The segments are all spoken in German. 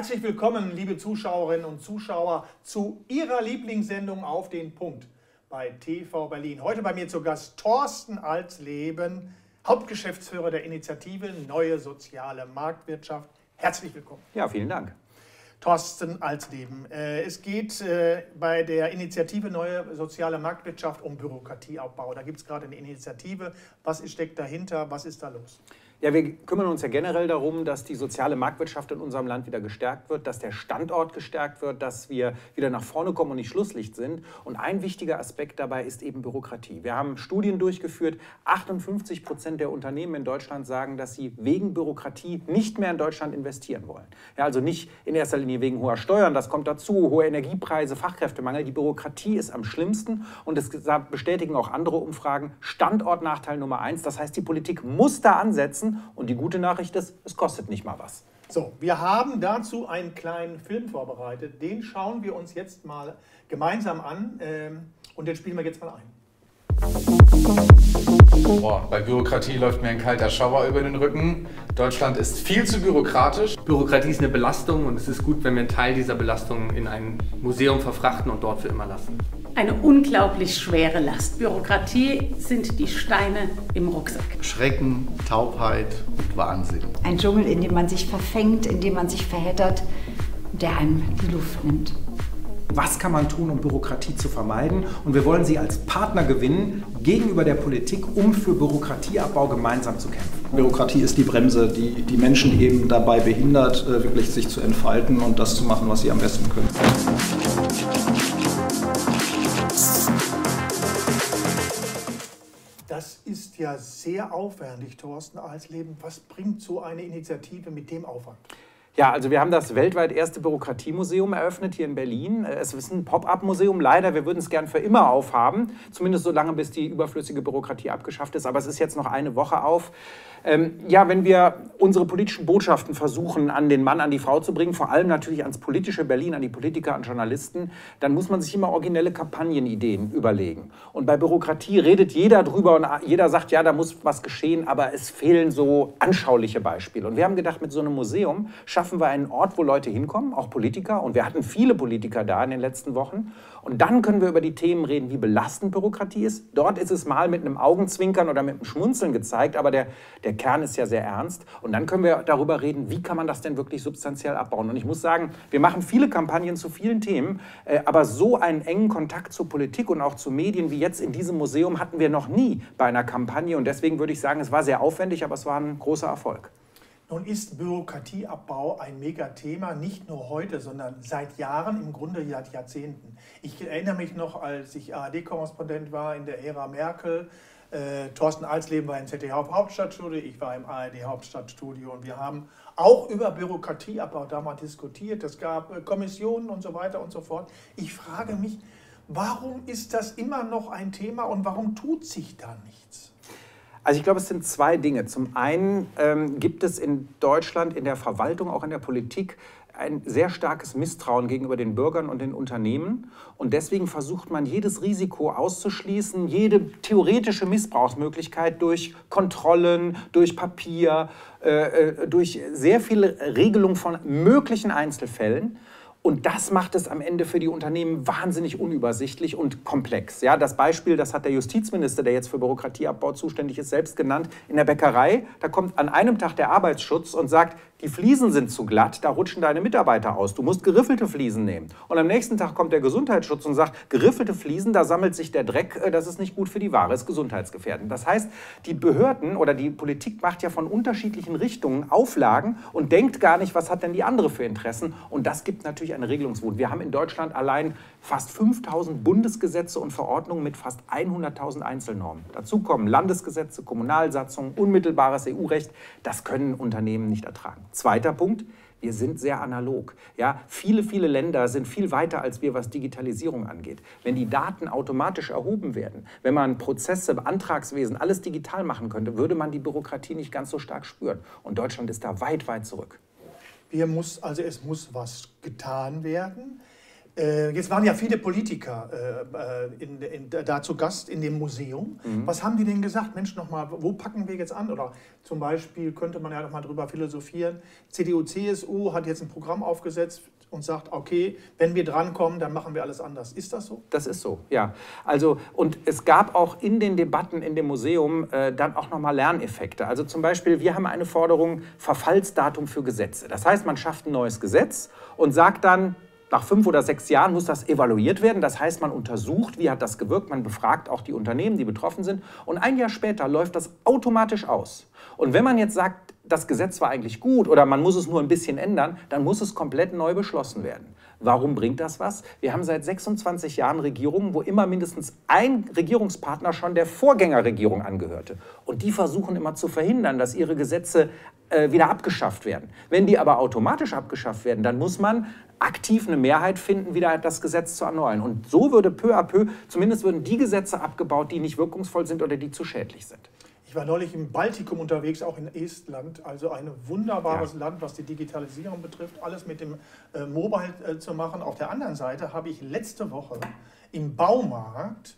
Herzlich willkommen, liebe Zuschauerinnen und Zuschauer, zu Ihrer Lieblingssendung auf den Punkt bei TV Berlin. Heute bei mir zu Gast Thorsten Alsleben, Hauptgeschäftsführer der Initiative Neue Soziale Marktwirtschaft. Herzlich willkommen. Ja, vielen Dank. Thorsten Alsleben. Äh, es geht äh, bei der Initiative Neue Soziale Marktwirtschaft um Bürokratieabbau. Da gibt es gerade eine Initiative. Was steckt dahinter? Was ist da los? Ja, wir kümmern uns ja generell darum, dass die soziale Marktwirtschaft in unserem Land wieder gestärkt wird, dass der Standort gestärkt wird, dass wir wieder nach vorne kommen und nicht Schlusslicht sind. Und ein wichtiger Aspekt dabei ist eben Bürokratie. Wir haben Studien durchgeführt. 58 Prozent der Unternehmen in Deutschland sagen, dass sie wegen Bürokratie nicht mehr in Deutschland investieren wollen. Ja, also nicht in erster Linie wegen hoher Steuern, das kommt dazu, hohe Energiepreise, Fachkräftemangel. Die Bürokratie ist am schlimmsten und das bestätigen auch andere Umfragen. Standortnachteil Nummer eins. Das heißt, die Politik muss da ansetzen und die gute Nachricht ist, es kostet nicht mal was. So, wir haben dazu einen kleinen Film vorbereitet. Den schauen wir uns jetzt mal gemeinsam an ähm, und den spielen wir jetzt mal ein. Boah, bei Bürokratie läuft mir ein kalter Schauer über den Rücken. Deutschland ist viel zu bürokratisch. Bürokratie ist eine Belastung und es ist gut, wenn wir einen Teil dieser Belastung in ein Museum verfrachten und dort für immer lassen eine unglaublich schwere Last. Bürokratie sind die Steine im Rucksack. Schrecken, Taubheit und Wahnsinn. Ein Dschungel, in dem man sich verfängt, in dem man sich verheddert, der einem die Luft nimmt. Was kann man tun, um Bürokratie zu vermeiden? Und wir wollen Sie als Partner gewinnen gegenüber der Politik, um für Bürokratieabbau gemeinsam zu kämpfen. Bürokratie ist die Bremse, die die Menschen eben dabei behindert, äh, wirklich sich zu entfalten und das zu machen, was sie am besten können. ist ja sehr aufwendig, Thorsten Alsleben. Was bringt so eine Initiative mit dem Aufwand? Ja, also wir haben das weltweit erste Bürokratiemuseum eröffnet hier in Berlin. Es ist ein Pop-up-Museum. Leider, wir würden es gern für immer aufhaben. Zumindest so lange, bis die überflüssige Bürokratie abgeschafft ist. Aber es ist jetzt noch eine Woche auf. Ähm, ja, wenn wir unsere politischen Botschaften versuchen, an den Mann, an die Frau zu bringen, vor allem natürlich ans politische Berlin, an die Politiker, an Journalisten, dann muss man sich immer originelle Kampagnenideen überlegen. Und bei Bürokratie redet jeder drüber und jeder sagt, ja, da muss was geschehen, aber es fehlen so anschauliche Beispiele. Und wir haben gedacht, mit so einem Museum schaffen wir einen Ort, wo Leute hinkommen, auch Politiker. Und wir hatten viele Politiker da in den letzten Wochen. Und dann können wir über die Themen reden, wie belastend Bürokratie ist. Dort ist es mal mit einem Augenzwinkern oder mit einem Schmunzeln gezeigt, aber der, der Kern ist ja sehr ernst. Und dann können wir darüber reden, wie kann man das denn wirklich substanziell abbauen. Und ich muss sagen, wir machen viele Kampagnen zu vielen Themen, äh, aber so einen engen Kontakt zur Politik und auch zu Medien wie jetzt in diesem Museum hatten wir noch nie bei einer Kampagne. Und deswegen würde ich sagen, es war sehr aufwendig, aber es war ein großer Erfolg. Nun ist Bürokratieabbau ein Megathema, nicht nur heute, sondern seit Jahren, im Grunde seit Jahrzehnten. Ich erinnere mich noch, als ich ARD-Korrespondent war in der Ära Merkel. Äh, Thorsten Alsleben war im ZDF-Hauptstadtstudio, ich war im ARD-Hauptstadtstudio und wir haben auch über Bürokratieabbau damals diskutiert. Es gab äh, Kommissionen und so weiter und so fort. Ich frage mich, warum ist das immer noch ein Thema und warum tut sich da nichts? Also ich glaube, es sind zwei Dinge. Zum einen ähm, gibt es in Deutschland in der Verwaltung, auch in der Politik, ein sehr starkes Misstrauen gegenüber den Bürgern und den Unternehmen. Und deswegen versucht man, jedes Risiko auszuschließen, jede theoretische Missbrauchsmöglichkeit durch Kontrollen, durch Papier, äh, äh durch sehr viele Regelungen von möglichen Einzelfällen. Und das macht es am Ende für die Unternehmen wahnsinnig unübersichtlich und komplex. Ja, das Beispiel, das hat der Justizminister, der jetzt für Bürokratieabbau zuständig ist, selbst genannt. In der Bäckerei, da kommt an einem Tag der Arbeitsschutz und sagt, die Fliesen sind zu glatt, da rutschen deine Mitarbeiter aus. Du musst geriffelte Fliesen nehmen. Und am nächsten Tag kommt der Gesundheitsschutz und sagt, geriffelte Fliesen, da sammelt sich der Dreck, äh, das ist nicht gut für die Ware, ist gesundheitsgefährdend. Das heißt, die Behörden oder die Politik macht ja von unterschiedlichen Richtungen Auflagen und denkt gar nicht, was hat denn die andere für Interessen. Und das gibt natürlich eine Regelungswut. Wir haben in Deutschland allein fast 5000 Bundesgesetze und Verordnungen mit fast 100.000 Einzelnormen. Dazu kommen Landesgesetze, Kommunalsatzungen, unmittelbares EU-Recht. Das können Unternehmen nicht ertragen. Zweiter Punkt. Wir sind sehr analog. Ja, viele, viele Länder sind viel weiter als wir, was Digitalisierung angeht. Wenn die Daten automatisch erhoben werden, wenn man Prozesse, Antragswesen, alles digital machen könnte, würde man die Bürokratie nicht ganz so stark spüren. Und Deutschland ist da weit, weit zurück. Wir muss, also es muss was getan werden. Äh, jetzt waren ja viele Politiker äh, äh in, in, da zu Gast in dem Museum. Mhm. Was haben die denn gesagt? Mensch, nochmal, wo packen wir jetzt an? Oder zum Beispiel könnte man ja noch mal drüber philosophieren. CDU, CSU hat jetzt ein Programm aufgesetzt und sagt, okay, wenn wir drankommen, dann machen wir alles anders. Ist das so? Das ist so, ja. Also, und es gab auch in den Debatten in dem Museum äh, dann auch nochmal Lerneffekte. Also zum Beispiel, wir haben eine Forderung Verfallsdatum für Gesetze. Das heißt, man schafft ein neues Gesetz und sagt dann, nach fünf oder sechs Jahren muss das evaluiert werden. Das heißt, man untersucht, wie hat das gewirkt. Man befragt auch die Unternehmen, die betroffen sind. Und ein Jahr später läuft das automatisch aus. Und wenn man jetzt sagt, das Gesetz war eigentlich gut oder man muss es nur ein bisschen ändern, dann muss es komplett neu beschlossen werden. Warum bringt das was? Wir haben seit 26 Jahren Regierungen, wo immer mindestens ein Regierungspartner schon der Vorgängerregierung angehörte. Und die versuchen immer zu verhindern, dass ihre Gesetze äh, wieder abgeschafft werden. Wenn die aber automatisch abgeschafft werden, dann muss man aktiv eine Mehrheit finden, wieder das Gesetz zu erneuern. Und so würde peu à peu, zumindest würden die Gesetze abgebaut, die nicht wirkungsvoll sind oder die zu schädlich sind. Ich war neulich im Baltikum unterwegs, auch in Estland, also ein wunderbares ja. Land, was die Digitalisierung betrifft, alles mit dem äh, Mobile äh, zu machen. Auf der anderen Seite habe ich letzte Woche im Baumarkt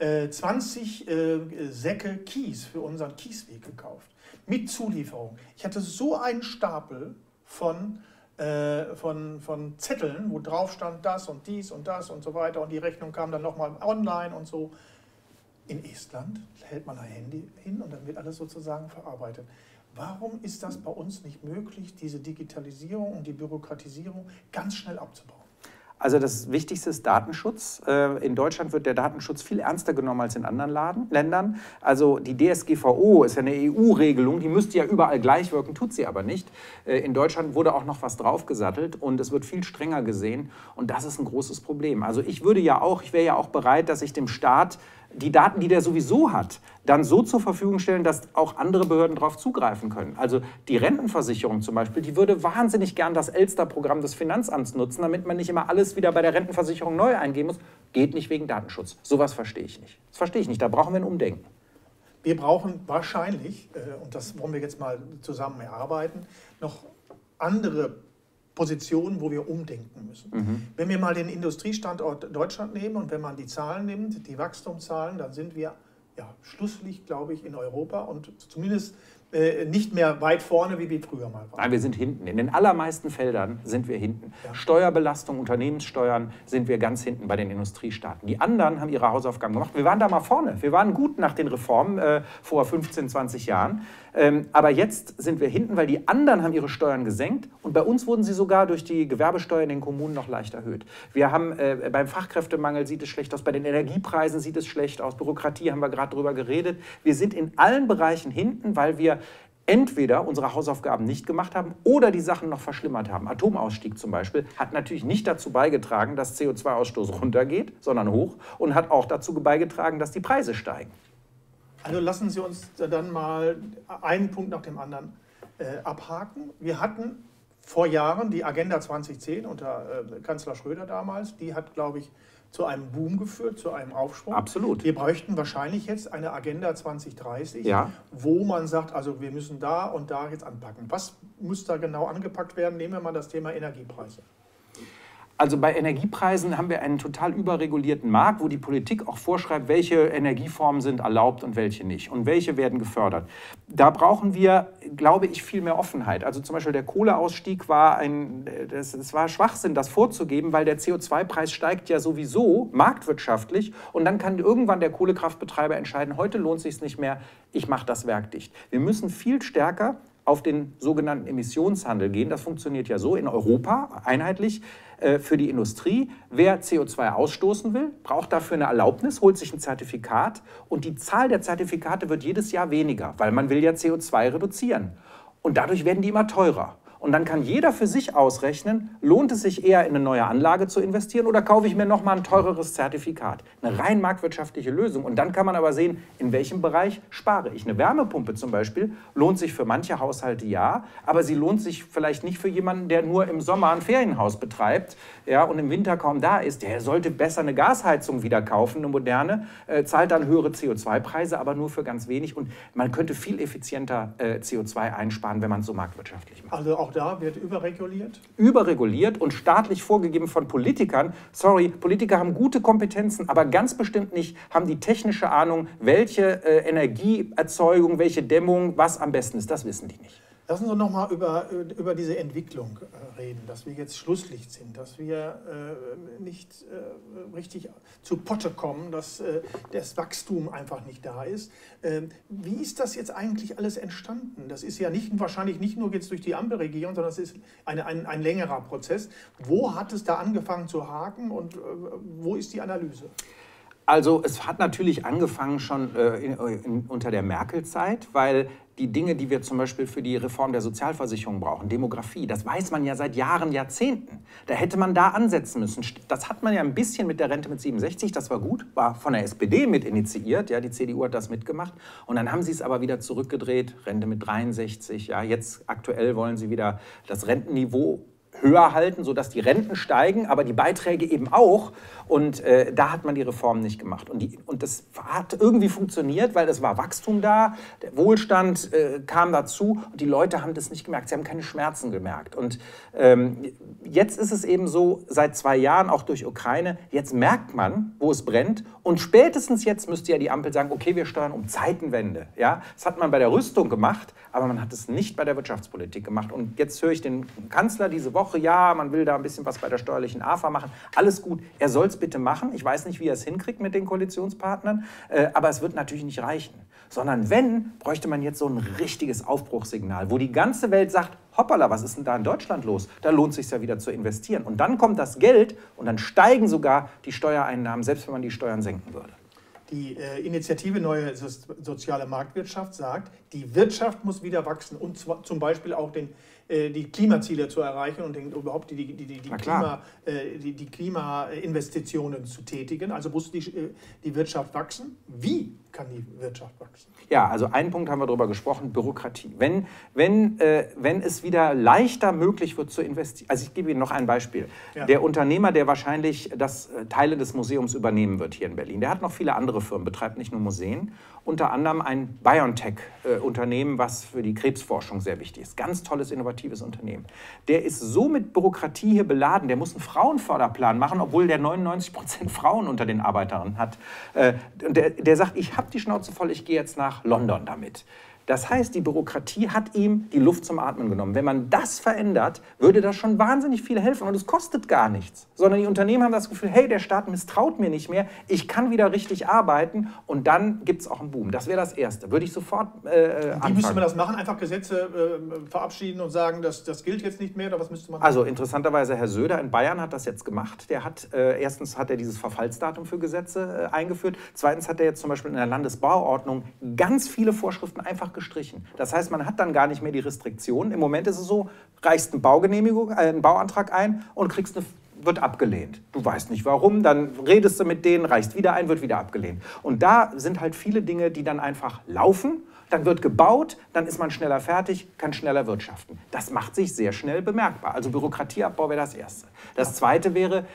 äh, 20 äh, Säcke Kies für unseren Kiesweg gekauft, mit Zulieferung. Ich hatte so einen Stapel von äh, von, von Zetteln, wo drauf stand das und dies und das und so weiter und die Rechnung kam dann nochmal online und so. In Estland hält man ein Handy hin und dann wird alles sozusagen verarbeitet. Warum ist das bei uns nicht möglich, diese Digitalisierung und die Bürokratisierung ganz schnell abzubauen? Also das Wichtigste ist Datenschutz. Äh, in Deutschland wird der Datenschutz viel ernster genommen als in anderen Laden, Ländern. Also die DSGVO ist ja eine EU-Regelung, die müsste ja überall gleich wirken, tut sie aber nicht. Äh, in Deutschland wurde auch noch was draufgesattelt und es wird viel strenger gesehen und das ist ein großes Problem. Also ich würde ja auch, ich wäre ja auch bereit, dass ich dem Staat die Daten, die der sowieso hat, dann so zur Verfügung stellen, dass auch andere Behörden darauf zugreifen können. Also die Rentenversicherung zum Beispiel, die würde wahnsinnig gern das Elster-Programm des Finanzamts nutzen, damit man nicht immer alles wieder bei der Rentenversicherung neu eingeben muss. Geht nicht wegen Datenschutz. Sowas verstehe ich nicht. Das verstehe ich nicht. Da brauchen wir ein Umdenken. Wir brauchen wahrscheinlich, äh, und das wollen wir jetzt mal zusammen erarbeiten, noch andere Positionen, wo wir umdenken müssen. Mhm. Wenn wir mal den Industriestandort Deutschland nehmen und wenn man die Zahlen nimmt, die Wachstumszahlen, dann sind wir ja, Schlusslicht, glaube ich, in Europa und zumindest äh, nicht mehr weit vorne, wie wir früher mal waren. Nein, wir sind hinten. In den allermeisten Feldern sind wir hinten. Ja. Steuerbelastung, Unternehmenssteuern sind wir ganz hinten bei den Industriestaaten. Die anderen haben ihre Hausaufgaben gemacht. Wir waren da mal vorne. Wir waren gut nach den Reformen äh, vor 15, 20 Jahren. Ähm, aber jetzt sind wir hinten, weil die anderen haben ihre Steuern gesenkt und bei uns wurden sie sogar durch die Gewerbesteuer in den Kommunen noch leicht erhöht. Wir haben äh, beim Fachkräftemangel sieht es schlecht aus, bei den Energiepreisen sieht es schlecht aus, Bürokratie haben wir gerade drüber geredet. Wir sind in allen Bereichen hinten, weil wir entweder unsere Hausaufgaben nicht gemacht haben oder die Sachen noch verschlimmert haben. Atomausstieg zum Beispiel hat natürlich nicht dazu beigetragen, dass CO2-Ausstoß runtergeht, sondern hoch und hat auch dazu beigetragen, dass die Preise steigen. Also lassen Sie uns dann mal einen Punkt nach dem anderen äh, abhaken. Wir hatten vor Jahren die Agenda 2010 unter äh, Kanzler Schröder damals, die hat, glaube ich, zu einem Boom geführt, zu einem Aufschwung. Absolut. Wir bräuchten wahrscheinlich jetzt eine Agenda 2030, ja. wo man sagt, also wir müssen da und da jetzt anpacken. Was muss da genau angepackt werden? Nehmen wir mal das Thema Energiepreise. Also bei Energiepreisen haben wir einen total überregulierten Markt, wo die Politik auch vorschreibt, welche Energieformen sind erlaubt und welche nicht und welche werden gefördert. Da brauchen wir, glaube ich, viel mehr Offenheit. Also zum Beispiel der Kohleausstieg war ein, das, das war Schwachsinn, das vorzugeben, weil der CO2-Preis steigt ja sowieso marktwirtschaftlich und dann kann irgendwann der Kohlekraftbetreiber entscheiden, heute lohnt es sich nicht mehr, ich mache das Werk dicht. Wir müssen viel stärker auf den sogenannten Emissionshandel gehen. Das funktioniert ja so in Europa einheitlich. Äh, für die Industrie. Wer CO2 ausstoßen will, braucht dafür eine Erlaubnis, holt sich ein Zertifikat und die Zahl der Zertifikate wird jedes Jahr weniger, weil man will ja CO2 reduzieren. Und dadurch werden die immer teurer. Und dann kann jeder für sich ausrechnen, lohnt es sich eher in eine neue Anlage zu investieren oder kaufe ich mir nochmal ein teureres Zertifikat. Eine rein marktwirtschaftliche Lösung. Und dann kann man aber sehen, in welchem Bereich spare ich. Eine Wärmepumpe zum Beispiel lohnt sich für manche Haushalte ja, aber sie lohnt sich vielleicht nicht für jemanden, der nur im Sommer ein Ferienhaus betreibt ja, und im Winter kaum da ist. Der sollte besser eine Gasheizung wieder kaufen, eine moderne, äh, zahlt dann höhere CO2-Preise, aber nur für ganz wenig. Und man könnte viel effizienter äh, CO2 einsparen, wenn man es so marktwirtschaftlich macht. Also auch da wird überreguliert? Überreguliert und staatlich vorgegeben von Politikern. Sorry, Politiker haben gute Kompetenzen, aber ganz bestimmt nicht haben die technische Ahnung, welche äh, Energieerzeugung, welche Dämmung, was am besten ist. Das wissen die nicht. Lassen Sie uns noch mal über, über diese Entwicklung äh, reden, dass wir jetzt Schlusslicht sind, dass wir äh, nicht äh, richtig zu Potte kommen, dass äh, das Wachstum einfach nicht da ist. Ähm, wie ist das jetzt eigentlich alles entstanden? Das ist ja nicht, wahrscheinlich nicht nur jetzt durch die Ampelregierung, sondern es ist eine, ein, ein längerer Prozess. Wo hat es da angefangen zu haken und äh, wo ist die Analyse? Also es hat natürlich angefangen schon äh, in, in, unter der Merkel-Zeit, weil die Dinge, die wir zum Beispiel für die Reform der Sozialversicherung brauchen, Demografie, das weiß man ja seit Jahren, Jahrzehnten. Da hätte man da ansetzen müssen. Das hat man ja ein bisschen mit der Rente mit 67, das war gut, war von der SPD mit initiiert, ja, die CDU hat das mitgemacht. Und dann haben sie es aber wieder zurückgedreht, Rente mit 63, ja, jetzt aktuell wollen sie wieder das Rentenniveau höher halten, sodass die Renten steigen, aber die Beiträge eben auch. Und äh, da hat man die Reform nicht gemacht. Und, die, und das hat irgendwie funktioniert, weil es war Wachstum da, der Wohlstand äh, kam dazu und die Leute haben das nicht gemerkt. Sie haben keine Schmerzen gemerkt. Und ähm, jetzt ist es eben so, seit zwei Jahren, auch durch Ukraine, jetzt merkt man, wo es brennt. Und spätestens jetzt müsste ja die Ampel sagen, okay, wir steuern um Zeitenwende. Ja? Das hat man bei der Rüstung gemacht, aber man hat es nicht bei der Wirtschaftspolitik gemacht. Und jetzt höre ich den Kanzler diese Woche, ja, man will da ein bisschen was bei der steuerlichen AFA machen. Alles gut, er soll es bitte machen. Ich weiß nicht, wie er es hinkriegt mit den Koalitionspartnern, äh, aber es wird natürlich nicht reichen. Sondern wenn, bräuchte man jetzt so ein richtiges Aufbruchssignal, wo die ganze Welt sagt, hoppala, was ist denn da in Deutschland los? Da lohnt es sich ja wieder zu investieren. Und dann kommt das Geld und dann steigen sogar die Steuereinnahmen, selbst wenn man die Steuern senken würde. Die äh, Initiative Neue so Soziale Marktwirtschaft sagt, die Wirtschaft muss wieder wachsen und zum Beispiel auch den, die Klimaziele zu erreichen und überhaupt die, die, die, die, Klima, äh, die, die Klimainvestitionen zu tätigen. Also muss die, äh, die Wirtschaft wachsen. Wie kann die Wirtschaft wachsen? Ja, also einen Punkt haben wir darüber gesprochen, Bürokratie. Wenn, wenn, äh, wenn es wieder leichter möglich wird zu investieren, also ich gebe Ihnen noch ein Beispiel. Ja. Der Unternehmer, der wahrscheinlich das äh, Teile des Museums übernehmen wird hier in Berlin, der hat noch viele andere Firmen, betreibt nicht nur Museen, unter anderem ein BioNTech-Unternehmen, was für die Krebsforschung sehr wichtig ist. Ganz tolles, innovatives Unternehmen. Der ist so mit Bürokratie hier beladen, der muss einen Frauenförderplan machen, obwohl der 99 Prozent Frauen unter den Arbeiterinnen hat. Äh, der, der sagt, ich habe die Schnauze voll, ich gehe jetzt nach London damit. Das heißt, die Bürokratie hat ihm die Luft zum Atmen genommen. Wenn man das verändert, würde das schon wahnsinnig viel helfen und es kostet gar nichts. Sondern die Unternehmen haben das Gefühl, hey, der Staat misstraut mir nicht mehr, ich kann wieder richtig arbeiten und dann gibt es auch einen Boom. Das wäre das Erste. Würde ich sofort äh, Wie müsste man das machen? Einfach Gesetze äh, verabschieden und sagen, das, das gilt jetzt nicht mehr? Oder was müsste man also interessanterweise, Herr Söder in Bayern hat das jetzt gemacht. Der hat, äh, erstens hat er dieses Verfallsdatum für Gesetze äh, eingeführt. Zweitens hat er jetzt zum Beispiel in der Landesbauordnung ganz viele Vorschriften einfach gestrichen. Das heißt, man hat dann gar nicht mehr die Restriktionen. Im Moment ist es so, reichst eine Baugenehmigung, äh, einen Bauantrag ein und kriegst eine wird abgelehnt. Du weißt nicht warum, dann redest du mit denen, reichst wieder ein, wird wieder abgelehnt. Und da sind halt viele Dinge, die dann einfach laufen. Dann wird gebaut, dann ist man schneller fertig, kann schneller wirtschaften. Das macht sich sehr schnell bemerkbar. Also Bürokratieabbau wäre das Erste. Das Zweite wäre,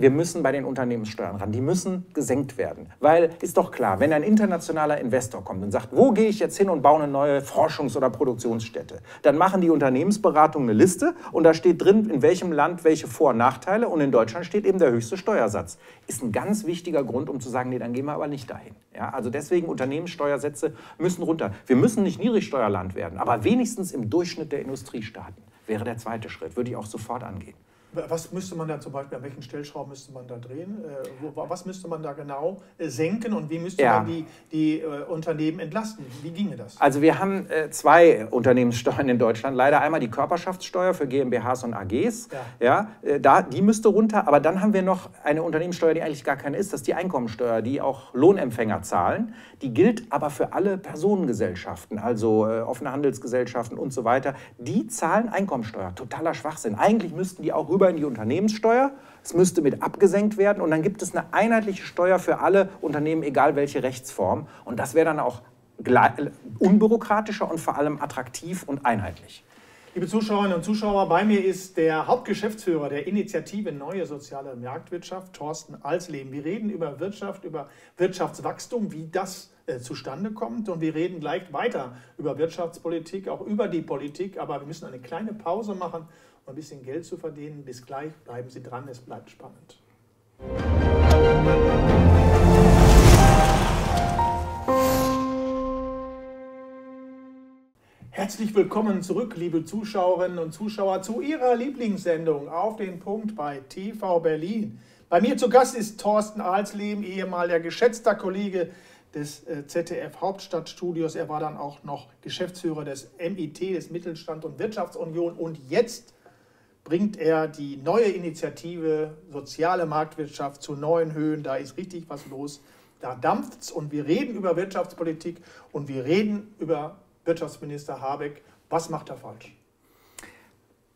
wir müssen bei den Unternehmenssteuern ran. Die müssen gesenkt werden. Weil ist doch klar, wenn ein internationaler Investor kommt und sagt, wo gehe ich jetzt hin und baue eine neue Forschungs- oder Produktionsstätte, dann machen die Unternehmensberatungen eine Liste und da steht drin, in welchem Land welche Vor- und Nachteile und in Deutschland steht eben der höchste Steuersatz. Ist ein ganz wichtiger Grund, um zu sagen, nee, dann gehen wir aber nicht dahin. Ja, also deswegen Unternehmenssteuersätze müssen runter. Wir müssen nicht Niedrigsteuerland werden, aber wenigstens im Durchschnitt der Industriestaaten wäre der zweite Schritt, würde ich auch sofort angehen. Was müsste man da zum Beispiel, an welchen Stellschrauben müsste man da drehen? Äh, was müsste man da genau äh, senken und wie müsste ja. man die, die äh, Unternehmen entlasten? Wie ginge das? Also wir haben zwei Unternehmenssteuern in Deutschland. Leider einmal die Körperschaftssteuer für GmbHs und AGs. Ja. ja. da, die müsste runter. Aber dann haben wir noch eine Unternehmenssteuer, die eigentlich gar keine ist. Das ist die Einkommensteuer, die auch Lohnempfänger zahlen. Die gilt aber für alle Personengesellschaften, also offene Handelsgesellschaften und so weiter. Die zahlen Einkommensteuer. Totaler Schwachsinn. Eigentlich müssten die auch rüber in die Unternehmenssteuer. Es müsste mit abgesenkt werden und dann gibt es eine einheitliche Steuer für alle Unternehmen, egal welche Rechtsform. Und das wäre dann auch unbürokratischer und vor allem attraktiv und einheitlich. Liebe Zuschauerinnen und Zuschauer, bei mir ist der Hauptgeschäftsführer der Initiative Neue Soziale Marktwirtschaft, Thorsten Alsleben. Wir reden über Wirtschaft, über Wirtschaftswachstum, wie das äh, zustande kommt. Und wir reden gleich weiter über Wirtschaftspolitik, auch über die Politik. Aber wir müssen eine kleine Pause machen, ein bisschen Geld zu verdienen. Bis gleich, bleiben Sie dran, es bleibt spannend. Herzlich willkommen zurück, liebe Zuschauerinnen und Zuschauer, zu Ihrer Lieblingssendung auf den Punkt bei TV Berlin. Bei mir zu Gast ist Thorsten Alsleben, ehemaliger geschätzter Kollege des äh, ZDF Hauptstadtstudios. Er war dann auch noch Geschäftsführer des MIT, des Mittelstand- und Wirtschaftsunion. Und jetzt bringt er die neue Initiative Soziale Marktwirtschaft zu neuen Höhen. Da ist richtig was los. Da dampft es und wir reden über Wirtschaftspolitik und wir reden über Wirtschaftsminister Habeck. Was macht er falsch?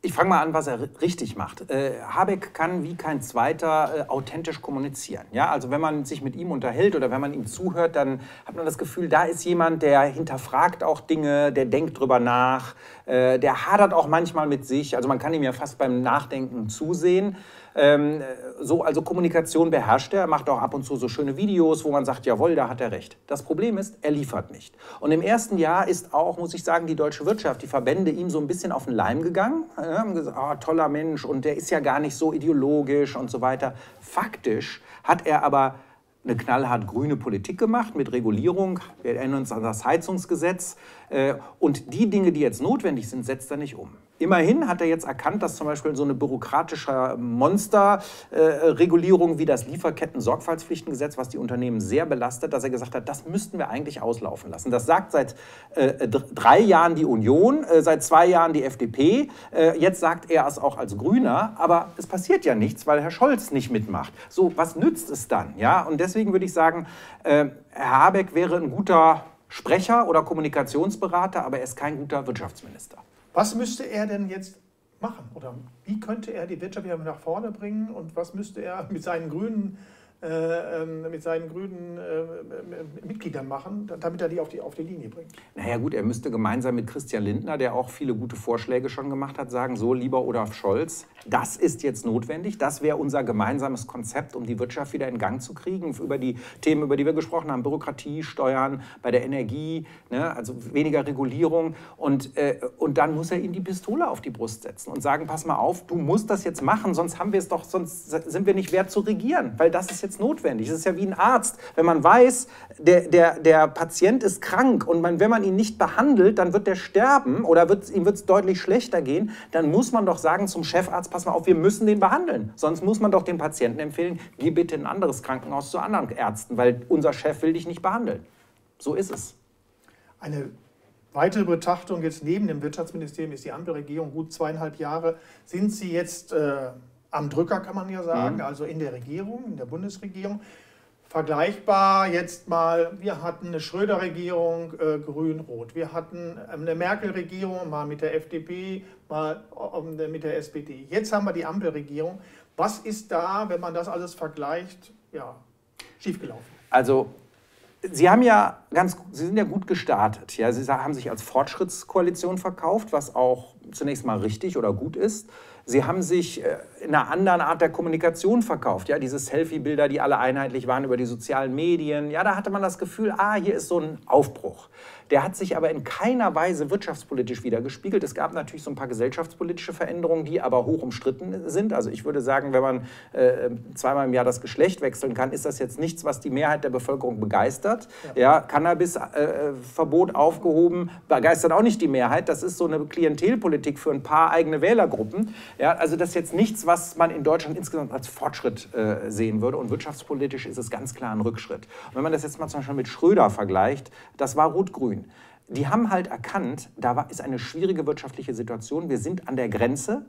Ich fange mal an, was er richtig macht. Äh, Habeck kann wie kein zweiter äh, authentisch kommunizieren. Ja, also wenn man sich mit ihm unterhält oder wenn man ihm zuhört, dann hat man das Gefühl, da ist jemand, der hinterfragt auch Dinge, der denkt drüber nach, äh, der hadert auch manchmal mit sich. Also man kann ihm ja fast beim Nachdenken zusehen. Ähm, so, also Kommunikation beherrscht er, macht auch ab und zu so schöne Videos, wo man sagt, jawohl, da hat er recht. Das Problem ist, er liefert nicht. Und im ersten Jahr ist auch, muss ich sagen, die deutsche Wirtschaft, die Verbände ihm so ein bisschen auf den Leim gegangen. Ja, haben gesagt, oh, toller Mensch und der ist ja gar nicht so ideologisch und so weiter. Faktisch hat er aber eine knallhart grüne Politik gemacht mit Regulierung. Wir erinnern uns an das Heizungsgesetz. Äh, und die Dinge, die jetzt notwendig sind, setzt er nicht um. Immerhin hat er jetzt erkannt, dass zum Beispiel so eine bürokratische Monsterregulierung wie das Lieferketten-Sorgfaltspflichtengesetz, was die Unternehmen sehr belastet, dass er gesagt hat, das müssten wir eigentlich auslaufen lassen. Das sagt seit äh, drei Jahren die Union, äh, seit zwei Jahren die FDP. Äh, jetzt sagt er es auch als Grüner, aber es passiert ja nichts, weil Herr Scholz nicht mitmacht. So, was nützt es dann? Ja, und deswegen würde ich sagen, äh, Herr Habeck wäre ein guter Sprecher oder Kommunikationsberater, aber er ist kein guter Wirtschaftsminister. Was müsste er denn jetzt machen? Oder wie könnte er die Wirtschaft wieder nach vorne bringen? Und was müsste er mit seinen grünen äh, ähm, mit seinen grünen äh, Mitgliedern machen, damit er die auf, die auf die Linie bringt. Naja gut, er müsste gemeinsam mit Christian Lindner, der auch viele gute Vorschläge schon gemacht hat, sagen, so lieber Olaf Scholz, das ist jetzt notwendig, das wäre unser gemeinsames Konzept, um die Wirtschaft wieder in Gang zu kriegen, über die Themen, über die wir gesprochen haben, Bürokratie, Steuern, bei der Energie, ne, also weniger Regulierung. Und, äh, und dann muss er ihm die Pistole auf die Brust setzen und sagen, pass mal auf, du musst das jetzt machen, sonst haben wir es doch, sonst sind wir nicht wert zu regieren, weil das ist jetzt jetzt notwendig. Es ist ja wie ein Arzt. Wenn man weiß, der, der, der Patient ist krank und man, wenn man ihn nicht behandelt, dann wird der sterben oder wird, ihm wird es deutlich schlechter gehen, dann muss man doch sagen zum Chefarzt, pass mal auf, wir müssen den behandeln. Sonst muss man doch dem Patienten empfehlen, geh bitte in ein anderes Krankenhaus zu anderen Ärzten, weil unser Chef will dich nicht behandeln. So ist es. Eine weitere Betrachtung jetzt neben dem Wirtschaftsministerium ist die Ampelregierung gut zweieinhalb Jahre. Sind Sie jetzt äh, am Drücker, kann man ja sagen, mhm. also in der Regierung, in der Bundesregierung. Vergleichbar jetzt mal, wir hatten eine Schröder-Regierung, äh, grün-rot. Wir hatten ähm, eine Merkel-Regierung, mal mit der FDP, mal äh, mit der SPD. Jetzt haben wir die Ampelregierung. Was ist da, wenn man das alles vergleicht, ja, schiefgelaufen? Also Sie haben ja ganz, Sie sind ja gut gestartet. Ja, Sie haben sich als Fortschrittskoalition verkauft, was auch zunächst mal richtig oder gut ist. Sie haben sich äh, in einer anderen Art der Kommunikation verkauft. Ja, diese Selfie-Bilder, die alle einheitlich waren über die sozialen Medien. Ja, da hatte man das Gefühl, ah, hier ist so ein Aufbruch. Der hat sich aber in keiner Weise wirtschaftspolitisch wiedergespiegelt. Es gab natürlich so ein paar gesellschaftspolitische Veränderungen, die aber hoch umstritten sind. Also ich würde sagen, wenn man äh, zweimal im Jahr das Geschlecht wechseln kann, ist das jetzt nichts, was die Mehrheit der Bevölkerung begeistert. Ja, ja Cannabis-Verbot äh, aufgehoben, begeistert auch nicht die Mehrheit. Das ist so eine Klientelpolitik für ein paar eigene Wählergruppen. Ja, also das ist jetzt nichts, was man in Deutschland insgesamt als Fortschritt äh, sehen würde. Und wirtschaftspolitisch ist es ganz klar ein Rückschritt. Und wenn man das jetzt mal zum Beispiel mit Schröder vergleicht, das war rot-grün. Die haben halt erkannt, da ist eine schwierige wirtschaftliche Situation, wir sind an der Grenze.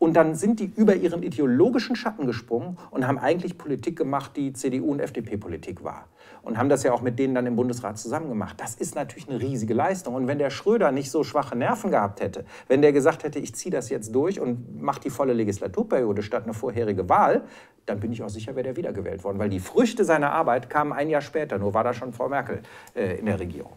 Und dann sind die über ihren ideologischen Schatten gesprungen und haben eigentlich Politik gemacht, die CDU- und FDP-Politik war. Und haben das ja auch mit denen dann im Bundesrat zusammen gemacht. Das ist natürlich eine riesige Leistung. Und wenn der Schröder nicht so schwache Nerven gehabt hätte, wenn der gesagt hätte, ich ziehe das jetzt durch und mache die volle Legislaturperiode statt eine vorherige Wahl, dann bin ich auch sicher, wäre der wiedergewählt worden. Weil die Früchte seiner Arbeit kamen ein Jahr später. Nur war da schon Frau Merkel äh, in der Regierung.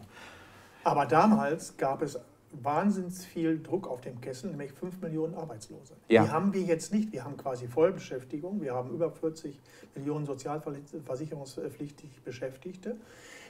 Aber damals gab es wahnsinnig viel Druck auf dem Kessel, nämlich 5 Millionen Arbeitslose. Ja. Die haben wir jetzt nicht. Wir haben quasi Vollbeschäftigung. Wir haben über 40 Millionen sozialversicherungspflichtig Beschäftigte.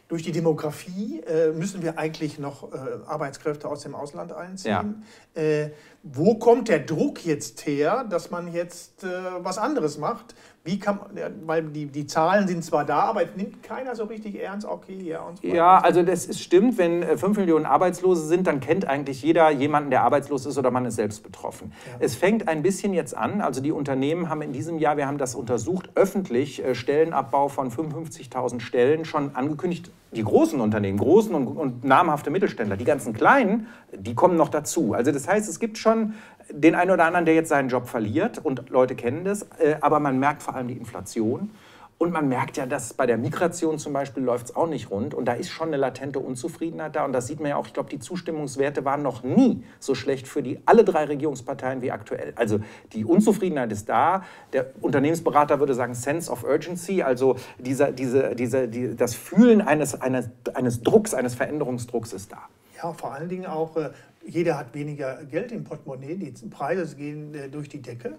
durch die Demografie äh, müssen wir eigentlich noch äh, Arbeitskräfte aus dem Ausland einziehen. Ja. Äh, wo kommt der Druck jetzt her, dass man jetzt äh, was anderes macht? Wie kann weil die, die Zahlen sind zwar da, aber es nimmt keiner so richtig ernst, okay, ja und so Ja, also das ist, stimmt, wenn 5 äh, Millionen Arbeitslose sind, dann kennt eigentlich jeder jemanden, der arbeitslos ist oder man ist selbst betroffen. Ja. Es fängt ein bisschen jetzt an, also die Unternehmen haben in diesem Jahr, wir haben das untersucht, öffentlich äh, Stellenabbau von 55.000 Stellen schon angekündigt. Die großen Unternehmen, großen und, und namhafte Mittelständler, die ganzen kleinen, die kommen noch dazu. Also das heißt, es gibt schon den einen oder anderen, der jetzt seinen Job verliert und Leute kennen das, äh, aber man merkt vor allem die Inflation. Und man merkt ja, dass bei der Migration zum Beispiel läuft es auch nicht rund. Und da ist schon eine latente Unzufriedenheit da. Und das sieht man ja auch. Ich glaube, die Zustimmungswerte waren noch nie so schlecht für die alle drei Regierungsparteien wie aktuell. Also die Unzufriedenheit ist da. Der Unternehmensberater würde sagen Sense of Urgency, also dieser, diese, diese, die, das Fühlen eines, eines, eines Drucks, eines Veränderungsdrucks ist da. Ja, vor allen Dingen auch äh, jeder hat weniger Geld im Portemonnaie, die Preise gehen äh, durch die Decke.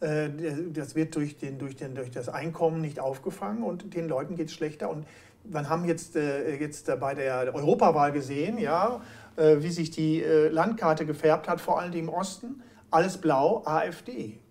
Äh, das wird durch, den, durch, den, durch das Einkommen nicht aufgefangen und den Leuten geht es schlechter. Und wir haben jetzt, äh, jetzt bei der Europawahl gesehen, ja, wie sich die Landkarte gefärbt hat, vor allem im Osten. Alles blau, AfD.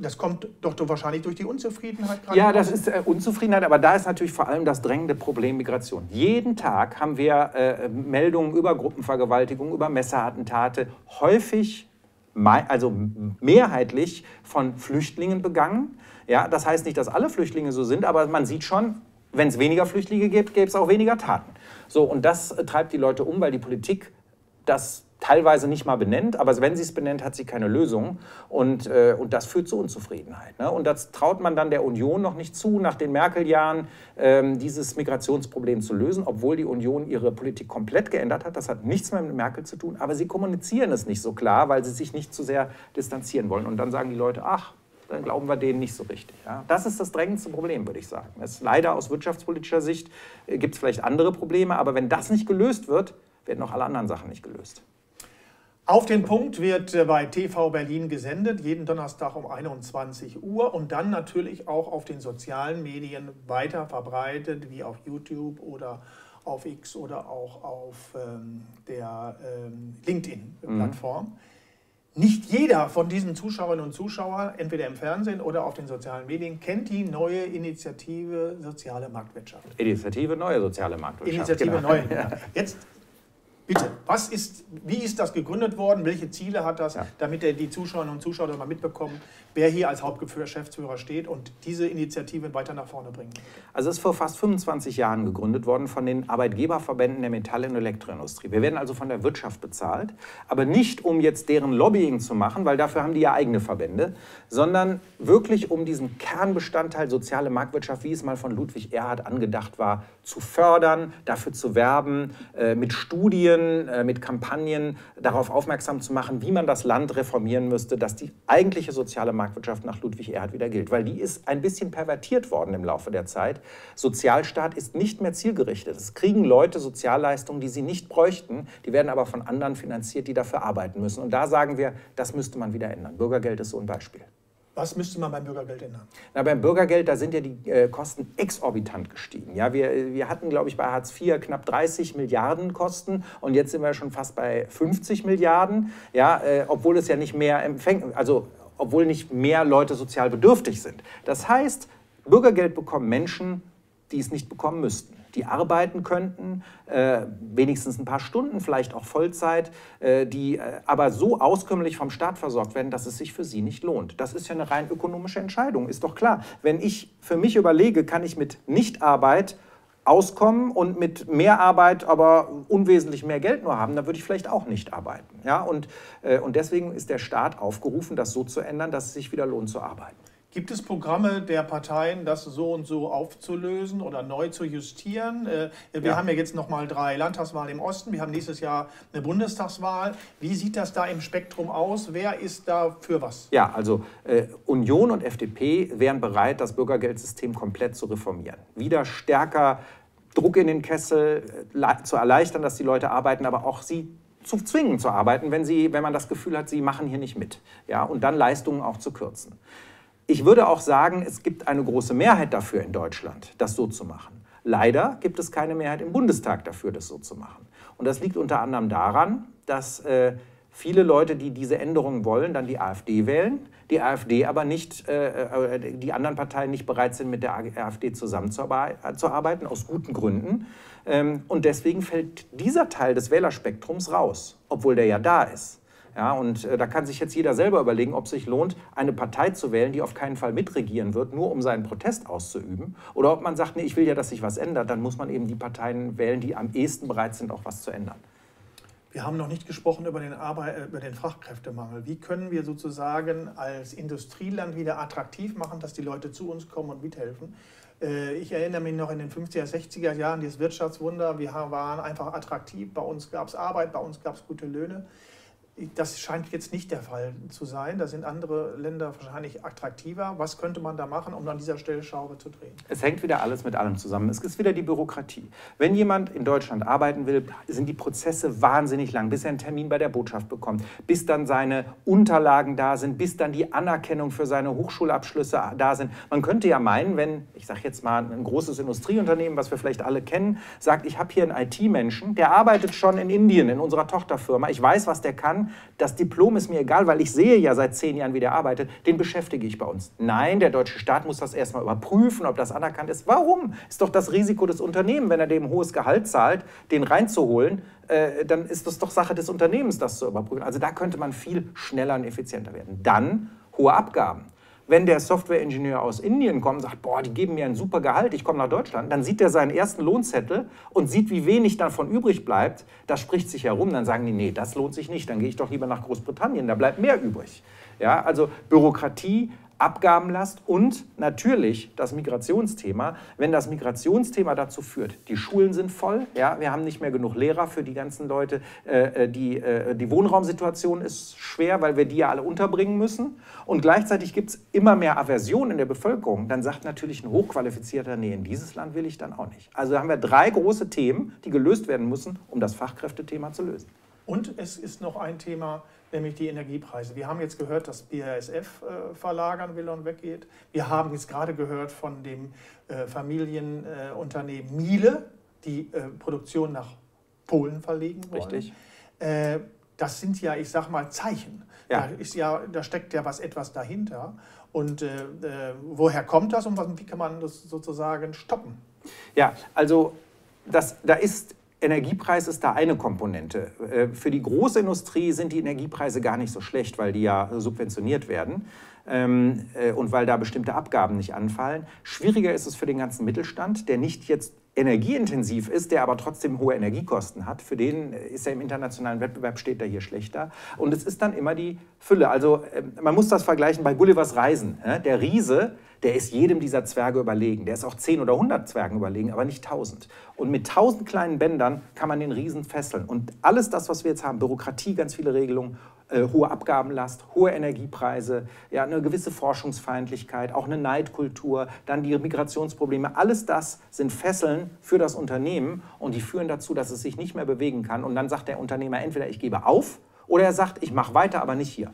Das kommt doch wahrscheinlich durch die Unzufriedenheit. Ja, das ist äh, Unzufriedenheit, aber da ist natürlich vor allem das drängende Problem Migration. Jeden Tag haben wir äh, Meldungen über Gruppenvergewaltigung, über Messerattentate, häufig, also mehrheitlich von Flüchtlingen begangen. Ja, das heißt nicht, dass alle Flüchtlinge so sind, aber man sieht schon, wenn es weniger Flüchtlinge gibt, gäbe es auch weniger Taten. So, und das äh, treibt die Leute um, weil die Politik das teilweise nicht mal benennt, aber wenn sie es benennt, hat sie keine Lösung. Und, äh, und das führt zu Unzufriedenheit. Ne? Und das traut man dann der Union noch nicht zu, nach den Merkel-Jahren ähm, dieses Migrationsproblem zu lösen, obwohl die Union ihre Politik komplett geändert hat. Das hat nichts mehr mit Merkel zu tun, aber sie kommunizieren es nicht so klar, weil sie sich nicht zu sehr distanzieren wollen. Und dann sagen die Leute, ach, dann glauben wir denen nicht so richtig. Ja? Das ist das drängendste Problem, würde ich sagen. Es leider aus wirtschaftspolitischer Sicht äh, gibt es vielleicht andere Probleme, aber wenn das nicht gelöst wird, werden auch alle anderen Sachen nicht gelöst. Auf den Punkt wird äh, bei TV Berlin gesendet, jeden Donnerstag um 21 Uhr und dann natürlich auch auf den sozialen Medien weiter verbreitet, wie auf YouTube oder auf X oder auch auf ähm, der ähm, LinkedIn-Plattform. Mhm. Nicht jeder von diesen Zuschauerinnen und Zuschauern, entweder im Fernsehen oder auf den sozialen Medien, kennt die neue Initiative Soziale Marktwirtschaft. Initiative Neue Soziale Marktwirtschaft. Initiative genau. Neue. Ja. Jetzt Bitte, was ist, wie ist das gegründet worden? Welche Ziele hat das, ja. damit die Zuschauerinnen und Zuschauer mal mitbekommen, wer hier als Hauptgeschäftsführer steht und diese Initiative weiter nach vorne bringen? Also es ist vor fast 25 Jahren gegründet worden von den Arbeitgeberverbänden der Metall- und Elektroindustrie. Wir werden also von der Wirtschaft bezahlt, aber nicht um jetzt deren Lobbying zu machen, weil dafür haben die ja eigene Verbände, sondern wirklich um diesen Kernbestandteil soziale Marktwirtschaft, wie es mal von Ludwig Erhard angedacht war, zu fördern, dafür zu werben, äh, mit Studien Studien, äh, mit Kampagnen darauf aufmerksam zu machen, wie man das Land reformieren müsste, dass die eigentliche soziale Marktwirtschaft nach Ludwig Erhard wieder gilt. Weil die ist ein bisschen pervertiert worden im Laufe der Zeit. Sozialstaat ist nicht mehr zielgerichtet. Es kriegen Leute Sozialleistungen, die sie nicht bräuchten. Die werden aber von anderen finanziert, die dafür arbeiten müssen. Und da sagen wir, das müsste man wieder ändern. Bürgergeld ist so ein Beispiel. Was müsste man beim Bürgergeld ändern? Na, beim Bürgergeld, da sind ja die äh, Kosten exorbitant gestiegen. Ja, wir, wir hatten, glaube ich, bei Hartz IV knapp 30 Milliarden Kosten und jetzt sind wir schon fast bei 50 Milliarden, ja, äh, obwohl es ja nicht mehr empfängt, also obwohl nicht mehr Leute sozial bedürftig sind. Das heißt, Bürgergeld bekommen Menschen, die es nicht bekommen müssten die arbeiten könnten, äh, wenigstens ein paar Stunden, vielleicht auch Vollzeit, äh, die äh, aber so auskömmlich vom Staat versorgt werden, dass es sich für sie nicht lohnt. Das ist ja eine rein ökonomische Entscheidung, ist doch klar. Wenn ich für mich überlege, kann ich mit Nichtarbeit auskommen und mit mehr Arbeit aber unwesentlich mehr Geld nur haben, dann würde ich vielleicht auch nicht arbeiten. Ja? Und, äh, und deswegen ist der Staat aufgerufen, das so zu ändern, dass es sich wieder lohnt zu arbeiten. Gibt es Programme der Parteien, das so und so aufzulösen oder neu zu justieren? Äh, wir ja. haben ja jetzt noch mal drei Landtagswahlen im Osten. Wir haben nächstes Jahr eine Bundestagswahl. Wie sieht das da im Spektrum aus? Wer ist da für was? Ja, also äh, Union und FDP wären bereit, das Bürgergeldsystem komplett zu reformieren. Wieder stärker Druck in den Kessel äh, zu erleichtern, dass die Leute arbeiten, aber auch sie zu zwingen zu arbeiten, wenn, sie, wenn man das Gefühl hat, sie machen hier nicht mit. Ja, und dann Leistungen auch zu kürzen. Ich würde auch sagen, es gibt eine große Mehrheit dafür in Deutschland, das so zu machen. Leider gibt es keine Mehrheit im Bundestag dafür, das so zu machen. Und das liegt unter anderem daran, dass äh, viele Leute, die diese Änderungen wollen, dann die AfD wählen, die AfD aber nicht, äh, äh, die anderen Parteien nicht bereit sind, mit der AfD zusammenzuarbeiten, aus guten Gründen. Ähm, und deswegen fällt dieser Teil des Wählerspektrums raus, obwohl der ja da ist. Ja, und äh, da kann sich jetzt jeder selber überlegen, ob es sich lohnt, eine Partei zu wählen, die auf keinen Fall mitregieren wird, nur um seinen Protest auszuüben. Oder ob man sagt, nee, ich will ja, dass sich was ändert, dann muss man eben die Parteien wählen, die am ehesten bereit sind, auch was zu ändern. Wir haben noch nicht gesprochen über den, Arbeit, äh, über den Fachkräftemangel. Wie können wir sozusagen als Industrieland wieder attraktiv machen, dass die Leute zu uns kommen und mithelfen? Äh, ich erinnere mich noch in den 50er, 60er Jahren, dieses Wirtschaftswunder. Wir waren einfach attraktiv. Bei uns gab es Arbeit, bei uns gab es gute Löhne. Das scheint jetzt nicht der Fall zu sein. Da sind andere Länder wahrscheinlich attraktiver. Was könnte man da machen, um an dieser Stellschraube zu drehen? Es hängt wieder alles mit allem zusammen. Es ist wieder die Bürokratie. Wenn jemand in Deutschland arbeiten will, sind die Prozesse wahnsinnig lang, bis er einen Termin bei der Botschaft bekommt, bis dann seine Unterlagen da sind, bis dann die Anerkennung für seine Hochschulabschlüsse da sind. Man könnte ja meinen, wenn, ich sage jetzt mal, ein großes Industrieunternehmen, was wir vielleicht alle kennen, sagt, ich habe hier einen IT-Menschen, der arbeitet schon in Indien in unserer Tochterfirma, ich weiß, was der kann, das Diplom ist mir egal, weil ich sehe ja seit zehn Jahren, wie der arbeitet, den beschäftige ich bei uns. Nein, der deutsche Staat muss das erstmal überprüfen, ob das anerkannt ist. Warum? Ist doch das Risiko des Unternehmens, wenn er dem hohes Gehalt zahlt, den reinzuholen, äh, dann ist das doch Sache des Unternehmens, das zu überprüfen. Also da könnte man viel schneller und effizienter werden. Dann hohe Abgaben. Wenn der Softwareingenieur aus Indien kommt und sagt, boah, die geben mir ein super Gehalt, ich komme nach Deutschland, dann sieht er seinen ersten Lohnzettel und sieht, wie wenig davon übrig bleibt. Das spricht sich herum, dann sagen die, nee, das lohnt sich nicht, dann gehe ich doch lieber nach Großbritannien, da bleibt mehr übrig. Ja, also Bürokratie Abgabenlast und natürlich das Migrationsthema. Wenn das Migrationsthema dazu führt, die Schulen sind voll, ja, wir haben nicht mehr genug Lehrer für die ganzen Leute, äh, äh, die, äh, die Wohnraumsituation ist schwer, weil wir die ja alle unterbringen müssen und gleichzeitig gibt es immer mehr Aversion in der Bevölkerung, dann sagt natürlich ein Hochqualifizierter, nee, in dieses Land will ich dann auch nicht. Also haben wir drei große Themen, die gelöst werden müssen, um das Fachkräftethema zu lösen. Und es ist noch ein Thema, nämlich die Energiepreise. Wir haben jetzt gehört, dass BASF äh, verlagern will und weggeht. Wir haben jetzt gerade gehört von dem äh, Familienunternehmen Miele, die äh, Produktion nach Polen verlegen wollen. Richtig. Äh, das sind ja, ich sag mal, Zeichen. Ja. Da, ist ja, da steckt ja was etwas dahinter. Und äh, äh, woher kommt das und was, wie kann man das sozusagen stoppen? Ja, also das, da ist Energiepreis ist da eine Komponente. Äh, für die Großindustrie sind die Energiepreise gar nicht so schlecht, weil die ja subventioniert werden ähm, äh, und weil da bestimmte Abgaben nicht anfallen. Schwieriger ist es für den ganzen Mittelstand, der nicht jetzt energieintensiv ist, der aber trotzdem hohe Energiekosten hat. Für den ist er im internationalen Wettbewerb, steht er hier schlechter. Und es ist dann immer die Fülle. Also äh, man muss das vergleichen bei Gullivers Reisen. Der Riese der ist jedem dieser Zwerge überlegen. Der ist auch 10 oder 100 Zwergen überlegen, aber nicht 1000. Und mit 1000 kleinen Bändern kann man den Riesen fesseln. Und alles das, was wir jetzt haben, Bürokratie, ganz viele Regelungen, äh, hohe Abgabenlast, hohe Energiepreise, ja, eine gewisse Forschungsfeindlichkeit, auch eine Neidkultur, dann die Migrationsprobleme, alles das sind Fesseln für das Unternehmen und die führen dazu, dass es sich nicht mehr bewegen kann. Und dann sagt der Unternehmer entweder, ich gebe auf, oder er sagt, ich mache weiter, aber nicht hier.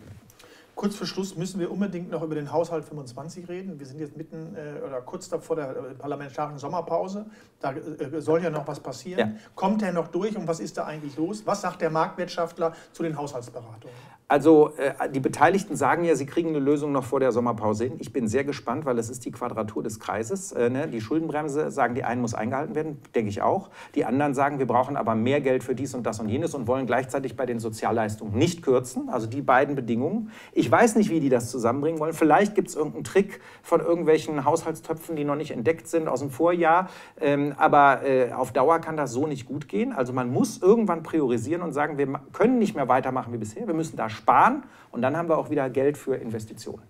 Kurz vor Schluss müssen wir unbedingt noch über den Haushalt 25 reden. Wir sind jetzt mitten äh, oder kurz davor der äh, parlamentarischen Sommerpause. Da äh, soll ja noch was passieren. Ja. Kommt er noch durch und was ist da eigentlich los? Was sagt der Marktwirtschaftler zu den Haushaltsberatungen? Also äh, die Beteiligten sagen ja, sie kriegen eine Lösung noch vor der Sommerpause hin. Ich bin sehr gespannt, weil es ist die Quadratur des Kreises. Äh, ne? Die Schuldenbremse, sagen die einen, muss eingehalten werden, denke ich auch. Die anderen sagen, wir brauchen aber mehr Geld für dies und das und jenes und wollen gleichzeitig bei den Sozialleistungen nicht kürzen. Also die beiden Bedingungen. Ich weiß nicht, wie die das zusammenbringen wollen. Vielleicht gibt es irgendeinen Trick von irgendwelchen Haushaltstöpfen, die noch nicht entdeckt sind aus dem Vorjahr. Ähm, aber äh, auf Dauer kann das so nicht gut gehen. Also man muss irgendwann priorisieren und sagen, wir können nicht mehr weitermachen wie bisher. Wir müssen da sparen und dann haben wir auch wieder Geld für Investitionen.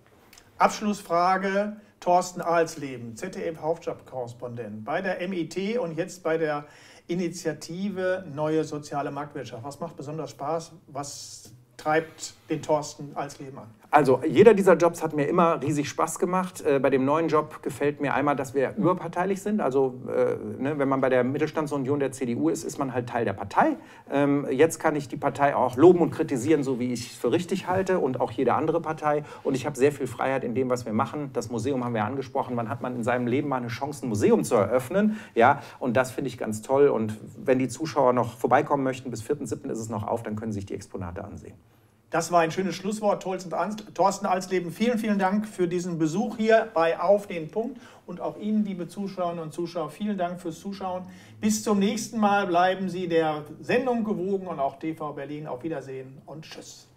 Abschlussfrage. Thorsten Alsleben, ZDF-Hauptstadtkorrespondent bei der MIT und jetzt bei der Initiative Neue Soziale Marktwirtschaft. Was macht besonders Spaß? Was treibt den Thorsten Alsleben an? Also jeder dieser Jobs hat mir immer riesig Spaß gemacht. Äh, bei dem neuen Job gefällt mir einmal, dass wir überparteilich sind. Also äh, ne, wenn man bei der Mittelstandsunion der CDU ist, ist man halt Teil der Partei. Ähm, jetzt kann ich die Partei auch loben und kritisieren, so wie ich es für richtig halte und auch jede andere Partei. Und ich habe sehr viel Freiheit in dem, was wir machen. Das Museum haben wir angesprochen. Wann hat man in seinem Leben mal eine Chance, ein Museum zu eröffnen? Ja, und das finde ich ganz toll. Und wenn die Zuschauer noch vorbeikommen möchten, bis 4.7. ist es noch auf, dann können sich die Exponate ansehen. Das war ein schönes Schlusswort. Thorsten Alsleben, vielen, vielen Dank für diesen Besuch hier bei Auf den Punkt. Und auch Ihnen, liebe Zuschauerinnen und Zuschauer, vielen Dank fürs Zuschauen. Bis zum nächsten Mal bleiben Sie der Sendung gewogen und auch TV Berlin. Auf Wiedersehen und Tschüss.